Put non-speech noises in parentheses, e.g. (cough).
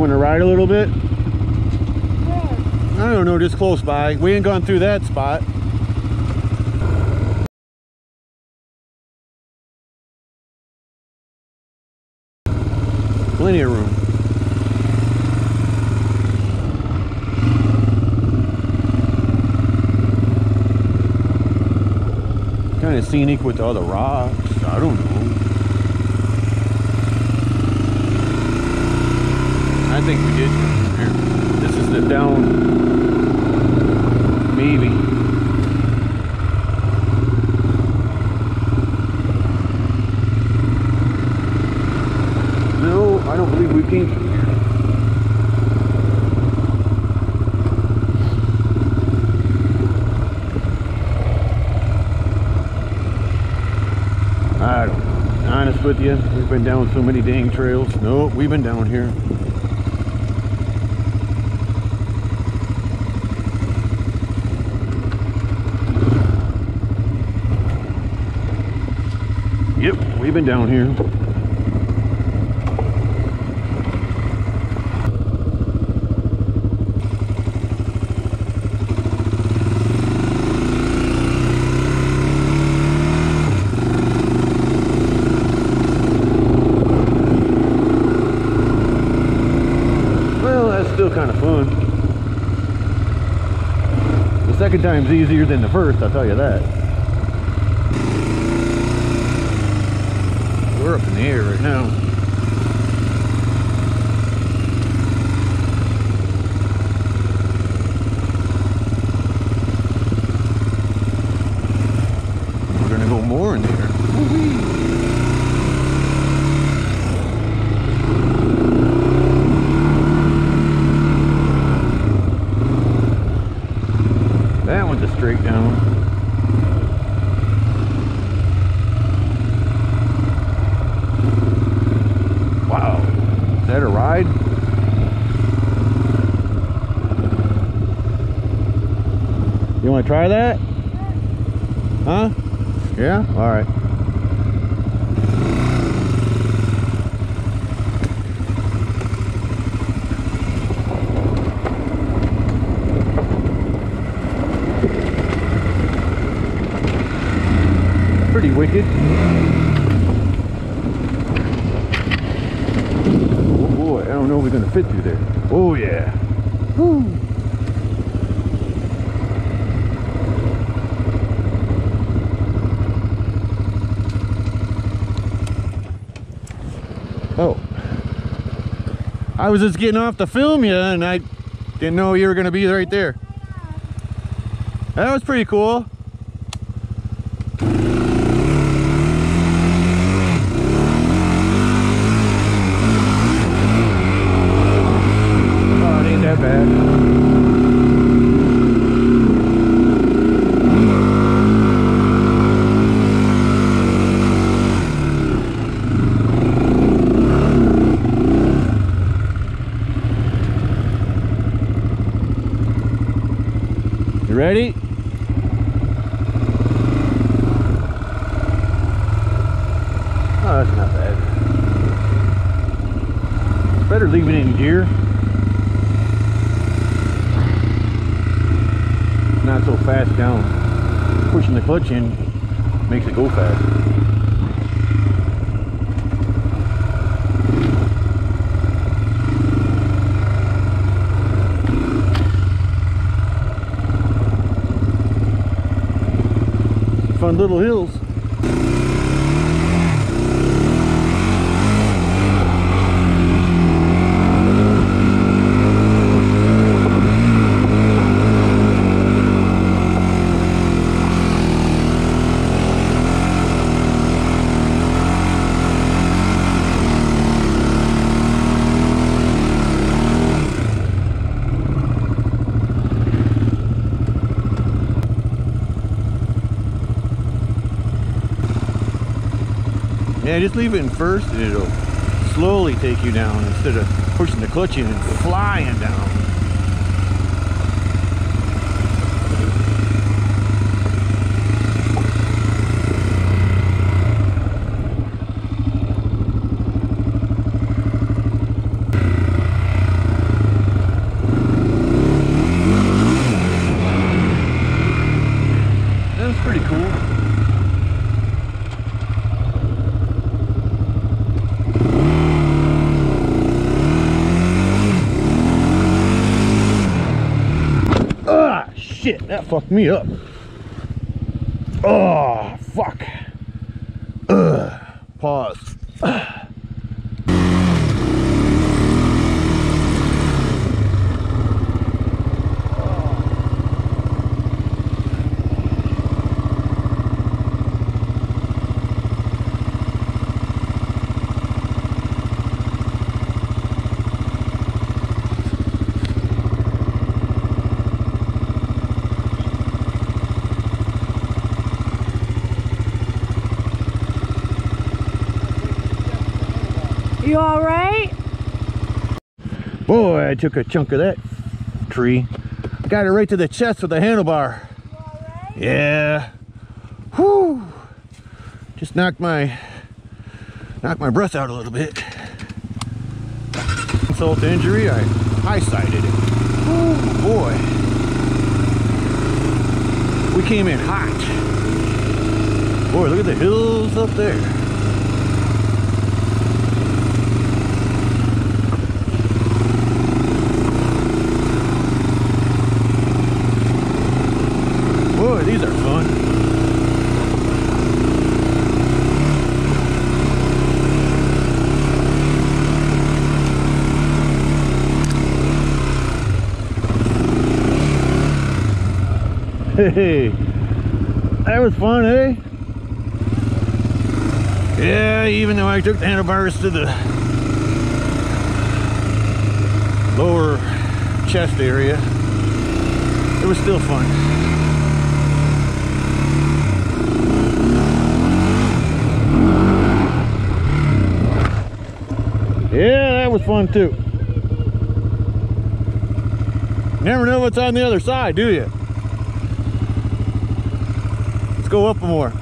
want to ride a little bit? Where? I don't know, just close by. We ain't gone through that spot. Plenty of room. Kind of scenic with all the rocks. I don't know. I think we did here. This is the down. Maybe. No, I don't believe we came from here. I don't know. Honest with you, we've been down so many dang trails. No, we've been down here. We've been down here. Well, that's still kind of fun. The second time's easier than the first, I'll tell you that. We're up in the air right now. We're gonna go more in there. That one's a straight down. Wow. Is that a ride? You want to try that? Huh? Yeah? All right. Pretty wicked. Oh boy, I don't know if we're gonna fit through there. Oh yeah. Woo. Oh. I was just getting off to film you and I didn't know you were gonna be right there. That was pretty cool. Oh, it ain't that bad. You ready? Oh, that's not bad. Better leave it in gear. Not so fast down. Pushing the clutch in makes it go fast. Fun little hills. Yeah, just leave it in first and it'll slowly take you down instead of pushing the clutch in and flying down. That was pretty cool. Shit, that fucked me up. Oh, fuck. Ugh. Pause. (sighs) You all right? Boy, I took a chunk of that tree. Got it right to the chest with the handlebar. You all right? Yeah. Whew. Just knocked my knocked my breath out a little bit. Insult to injury, I high sided it. Ooh, boy. We came in hot. Boy, look at the hills up there. Boy, these are fun. Hey, that was fun, eh? Yeah, even though I took the handlebars to the lower chest area, it was still fun. Yeah, that was fun too. Never know what's on the other side, do you? Let's go up more.